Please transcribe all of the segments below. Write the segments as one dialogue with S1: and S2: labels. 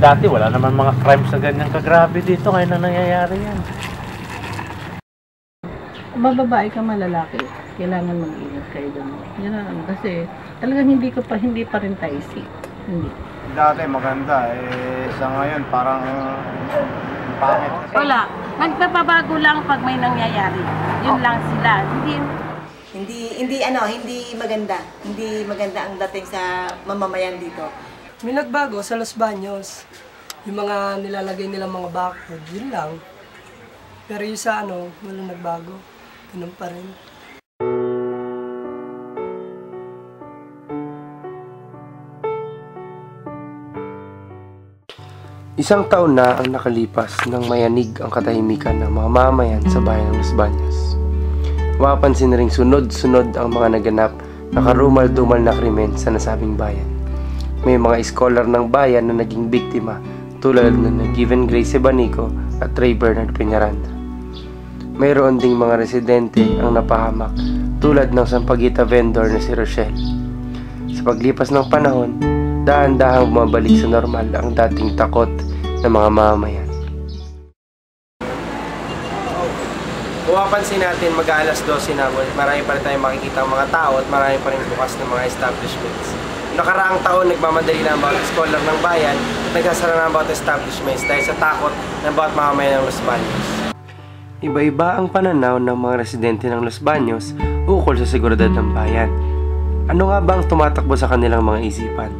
S1: dati wala naman mga crimes na ganyan kagrabe dito. Ngayon na nangyayari yan.
S2: Mababae ka malalaki, kailangan mag-ingat kayo doon. Yan na lang. Kasi talagang hindi ko pa, hindi pa rin tayo safe. Hindi.
S3: Dati maganda, eh sa ngayon parang pangit.
S4: Wala. Nagpapabago lang pag may nangyayari. Yun lang sila. Hindi,
S5: Hindi hindi ano, hindi maganda. Hindi maganda ang dating sa mamamayan dito.
S6: May nagbago sa Los Baños. Yung mga nilalagay nilang mga backwood, yun lang. Pero yung sa ano, walang nagbago. Ganun pa rin.
S7: Isang taon na ang nakalipas nang mayanig ang katahimikan ng mga mamayan sa bayan ng Los Baños. Mapapansin ring sunod-sunod ang mga naganap na karumal-dumal na krimen sa nasabing bayan. May mga scholar ng bayan na naging biktima tulad ng Given Grace Sebanico at Ray Bernard Peñaranda. Mayroon ding mga residente ang napahamak tulad ng sampagita vendor na si Rochelle. Sa paglipas ng panahon, dahan-dahang bumabalik sa normal ang dating takot ng mga mamamayan. Kung mapansin natin, mag-aalas 12 na, marami pa rin tayong makikita mga tao at marami pa rin bukas ng mga establishments. Nakaraang taon, nagmamadali na ang bawat scholar ng bayan at nagsasara na ang bawat establishments dahil sa takot ng bawat mamamayan ng Los Baños. Iba-iba ang pananaw ng mga residente ng Los Baños ukol sa seguridad ng bayan. Ano nga ba ang tumatakbo sa kanilang mga isipan?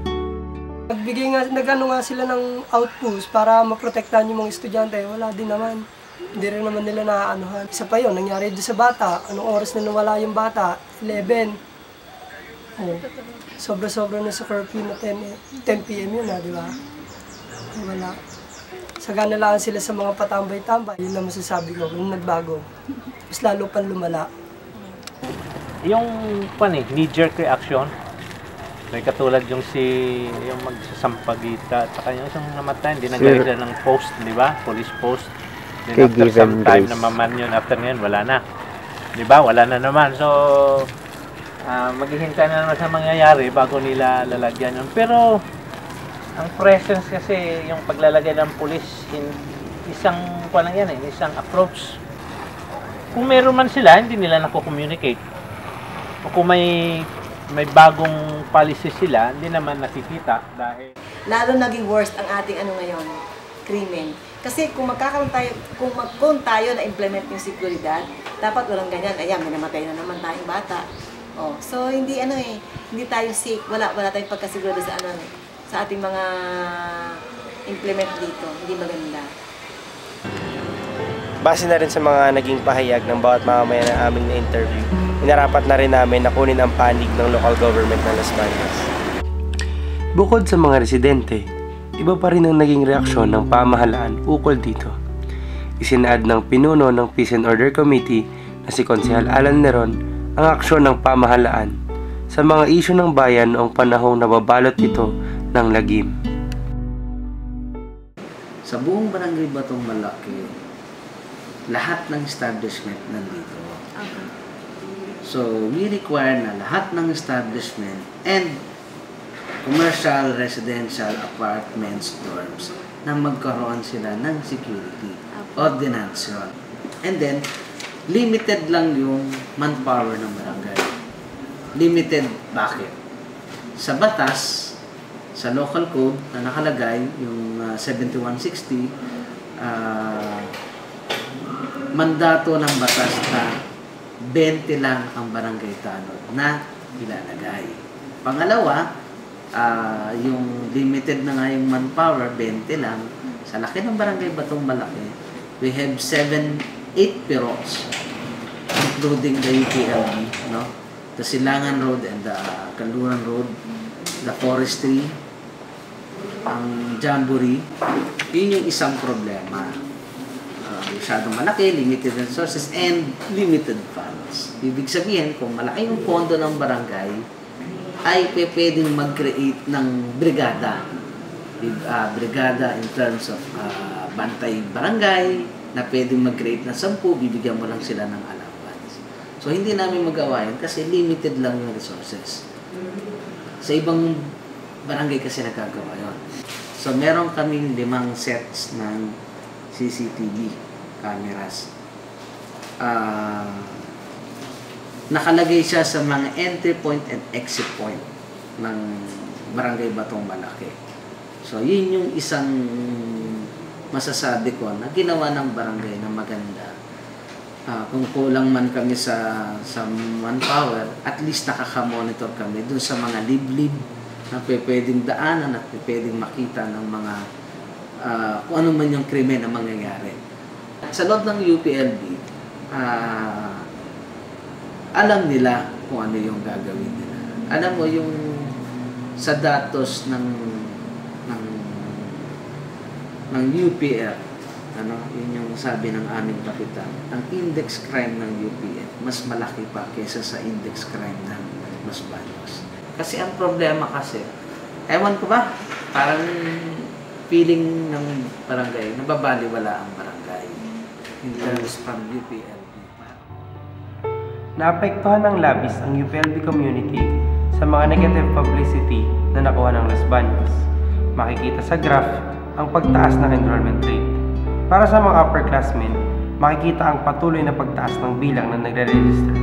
S6: Nagbigay nga, nagano nga sila ng outpost para maprotektahan yung mga estudyante. Wala din naman. Hindi rin naman nila naaanuhan. Isa pa yun, nangyari doon sa bata. Anong oras na nawala yung bata? 11. Oh. Sobra-sobra na sa curfew na 10, eh, 10 p.m. yun na, di ba? Wala. Sagana lang sila sa mga patambay-tambay. Yun lang masasabi ko, nung nagbago. Mas lalo pang lumala.
S1: Yung pan eh, knee-jerk reaction. May katulad yung si yung magsasampagita at saka yung isang namatay, hindi nagaling sila ng post, di ba? Police post. Then
S7: Kay
S1: after some time
S7: Grace.
S1: naman yun, after ngayon, wala na. Di ba? Wala na naman. So, ah maghihintay na naman sa mangyayari bago nila lalagyan yun. Pero, ang presence kasi, yung paglalagay ng in, isang, kung ano yan eh, isang approach. Kung meron man sila, hindi nila nako-communicate. O kung may may bagong policy sila, hindi naman nakikita dahil
S5: Lalo naging worst ang ating ano ngayon, krimen. Kasi kung magkakaroon tayo, kung magkon tayo na implement yung seguridad, dapat walang ganyan. Ayan, may namatay na naman tayong bata. Oh, so hindi ano eh, hindi tayo safe. Wala wala tayong pagkasigurado sa ano eh, sa ating mga implement dito. Hindi maganda.
S7: Base na rin sa mga naging pahayag ng bawat mamamayan ng aming na-interview, inarapat na rin namin na kunin ang panig ng local government ng Las Bañas. Bukod sa mga residente, iba pa rin ang naging reaksyon ng pamahalaan ukol dito. Isinaad ng pinuno ng Peace and Order Committee na si Konsehal Alan Neron ang aksyon ng pamahalaan sa mga isyu ng bayan noong panahong nababalot ito ng lagim.
S8: Sa buong barangay Batong Malaki, lahat ng establishment nandito. So, we require na lahat ng establishment and commercial, residential, apartments, dorms na magkaroon sila ng security. Ordinance yun. And then, limited lang yung manpower ng barangay. Limited, bakit? Sa batas, sa local code na nakalagay, yung ah, 7160, ah, mandato ng batas na 20 lang ang barangay tanod na ilalagay. Pangalawa, ah, yung limited na nga yung manpower, 20 lang. Sa laki ng barangay Batong Malaki, we have 7, 8 piroks, including the UPLB, no? The Silangan Road and the Kanluran Road, the forestry, ang jamboree, yun yung isang problema. Uh, masyadong malaki, limited resources, and limited funds. Ibig sabihin, kung malaki yung pondo ng barangay, ay pwedeng mag-create ng brigada. Ah, brigada in terms of ah, bantay barangay, na pwedeng mag-create ng sampu, bibigyan mo lang sila ng allowance. So, hindi namin magawa yun kasi limited lang yung resources. Sa ibang barangay kasi nagagawa yun. So, meron kaming limang sets ng CCTV cameras. Ah, nakalagay siya sa mga entry point and exit point ng Barangay Batong Malaki. So, yun yung isang masasabi ko na ginawa ng barangay na maganda. Ah, kung kulang man kami sa sa manpower, at least nakaka-monitor kami dun sa mga liblib na pwedeng daanan at pwedeng makita ng mga ah, kung ano man yung krimen na mangyayari. Sa loob ng UPLB, ah, alam nila kung ano yung gagawin nila. Alam mo yung sa datos ng ng UPL, ano, yun yung sabi ng aming kapitan, ang index crime ng UPL mas malaki pa kaysa sa index crime ng Los Baños. Kasi ang problema kasi, ewan ko ba, parang feeling ng barangay, nababaliwala ang barangay in terms from UPLB.
S7: Naapektuhan ng labis ang UPLB community sa mga negative publicity na nakuha ng Las Baños. Makikita sa graph ang pagtaas ng enrollment rate. Para sa mga upperclassmen, makikita ang patuloy na pagtaas ng bilang na nagre-register.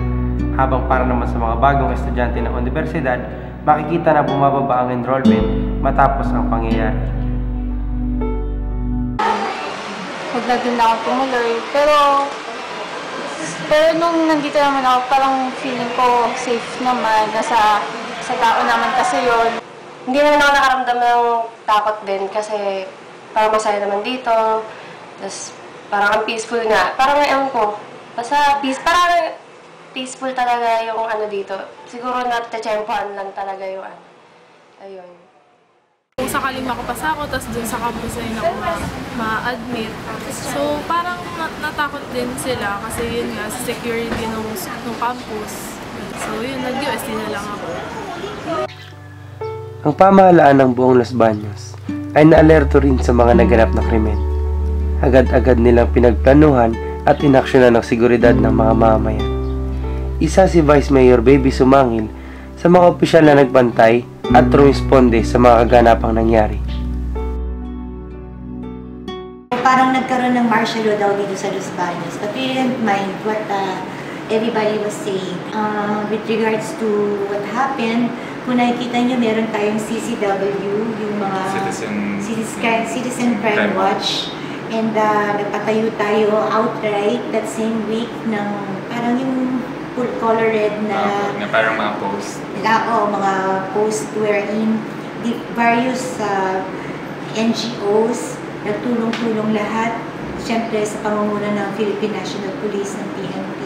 S7: Habang para naman sa mga bagong estudyante ng universidad, makikita na bumababa ang enrollment matapos ang pangyayari.
S9: huwag na din ako tumuloy. Pero, pero nung nandito naman ako, parang feeling ko safe naman. Nasa sa tao naman kasi yon
S10: Hindi naman ako nakaramdam ng takot din kasi parang masaya naman dito. Tapos parang ang peaceful nga. Parang ewan ko. Basta peace, parang peaceful talaga yung ano dito. Siguro natatsyempohan lang talaga yung ano. Ayun.
S9: Kung sakaling makapasa ako, tapos dun sa campus na ako ma- ma-admit. So, parang na- natakot din sila kasi yun nga, sa security ng, ng campus. So, yun, nag-UST na lang ako.
S7: Ang pamahalaan ng buong Los Baños ay naalerto rin sa mga naganap na krimen. Agad-agad nilang pinagplanuhan at inaksyonan ng seguridad ng mga mamamayan. Isa si Vice Mayor Baby Sumangil sa mga opisyal na nagbantay at rumisponde sa mga kaganapang nangyari.
S11: Parang nagkaroon ng martial law daw dito sa Los Baños. But we didn't mind what uh, everybody was saying. Uh, with regards to what happened, kung nakikita nyo, meron tayong CCW, yung mga
S12: Citizen,
S11: Citizen, Citizen Crime Watch. And uh, nagpatayo tayo outright that same week ng parang yung full color red na
S12: na parang mga post.
S11: lao, mga post wherein the various uh, NGOs nagtulong-tulong lahat syempre sa pangunguna ng Philippine National Police ng PNP.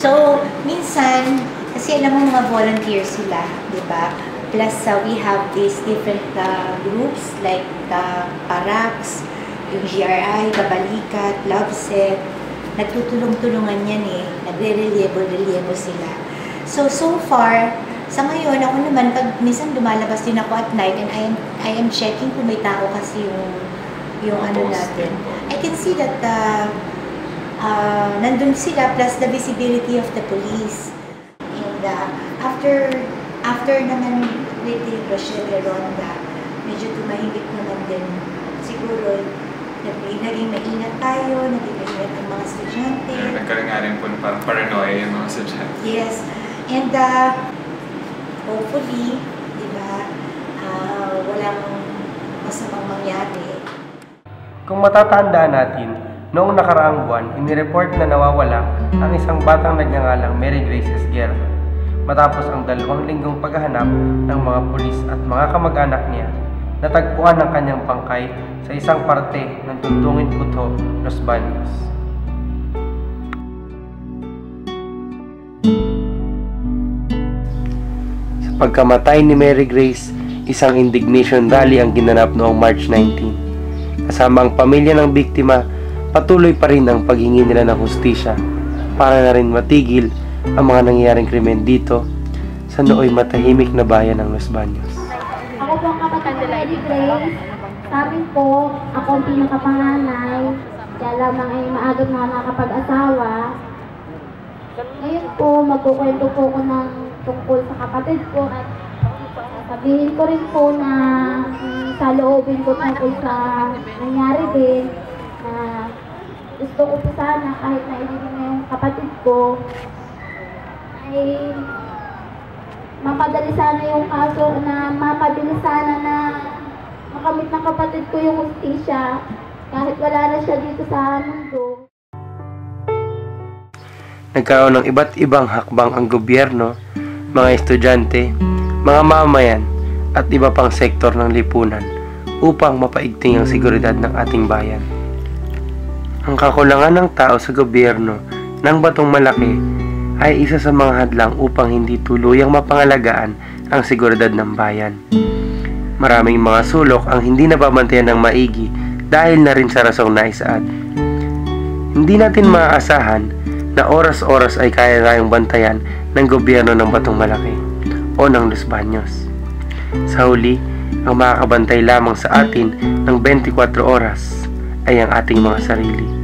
S11: So, minsan, kasi alam mo mga volunteers sila, di ba? Plus, uh, we have these different uh, groups like the Parax, yung GRI, Kabalikat, Loveset, nagtutulong-tulungan yan eh. Nagre-reliable-reliable sila. So, so far, sa ngayon, ako naman, pag minsan lumalabas din ako at night and I am, I am checking kung may tao kasi yung, yung ano natin. I can see that uh, uh, nandun sila plus the visibility of the police. Uh, after, after naman Little Rochelle Ronda, medyo tumahimik naman din. Siguro, naging, maingat tayo, naging maingat ang mga estudyante.
S12: Nagkaroon nga rin po ng parang paranoia yung mga estudyante.
S11: Yes. And uh, hopefully, di ba, uh, walang masamang mangyari.
S7: Kung matatandaan natin, noong nakaraang buwan, inireport na nawawala ang isang batang nagngangalang Mary Grace Esguerra. Matapos ang dalawang linggong paghahanap ng mga pulis at mga kamag-anak niya, natagpuan ang kanyang pangkay sa isang parte ng Tundungin Putho, Los Baños. Pagkamatay ni Mary Grace, isang indignation rally ang ginanap noong March 19. Kasama ang pamilya ng biktima, patuloy pa rin ang paghingi nila ng hustisya para na rin matigil ang mga nangyayaring krimen dito sa nooy matahimik na bayan ng Los Baños.
S13: Ako po ang kapatid ni Grace. Sa amin po, ako ang pinakapanganay. Kaya lamang ay maagang na nakakapag-asawa. Ngayon po, magkukwento po ko ng tungkol sa kapatid ko at sasabihin ko rin po na mm, saloobin ko tungkol sa nangyari din na gusto ko po sana kahit na ilibing na yung kapatid ko ay mapadali sana yung kaso na mapadali sana na makamit ng kapatid ko yung justisya kahit wala na siya dito sa mundo.
S7: Nagkaroon ng iba't ibang hakbang ang gobyerno, mga estudyante, mga mamayan, at iba pang sektor ng lipunan upang mapaigting ang seguridad ng ating bayan. Ang kakulangan ng tao sa gobyerno ng batong malaki ay isa sa mga hadlang upang hindi tuluyang mapangalagaan ang seguridad ng bayan. Maraming mga sulok ang hindi nababantayan ng maigi dahil na rin sa rasong naisaad. Hindi natin maaasahan na oras-oras ay kaya tayong bantayan ng gobyerno ng Batong Malaki o ng Los Baños. Sa huli, ang makakabantay lamang sa atin ng 24 oras ay ang ating mga sarili.